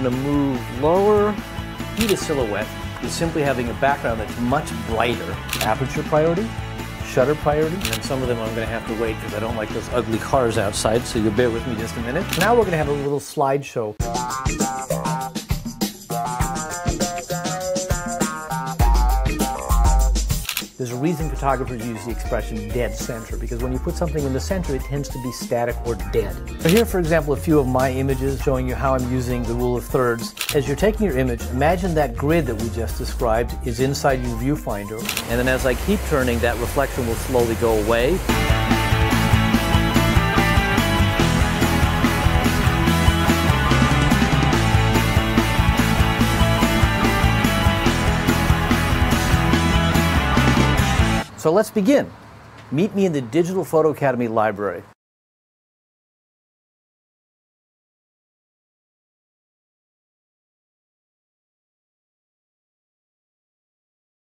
gonna move lower. Heat a silhouette is simply having a background that's much brighter. Aperture priority, shutter priority, and then some of them I'm gonna have to wait because I don't like those ugly cars outside, so you'll bear with me just a minute. Now we're gonna have a little slideshow. There's a reason photographers use the expression dead center because when you put something in the center, it tends to be static or dead. So here, for example, a few of my images showing you how I'm using the rule of thirds. As you're taking your image, imagine that grid that we just described is inside your viewfinder. And then as I keep turning, that reflection will slowly go away. So let's begin. Meet me in the Digital Photo Academy library.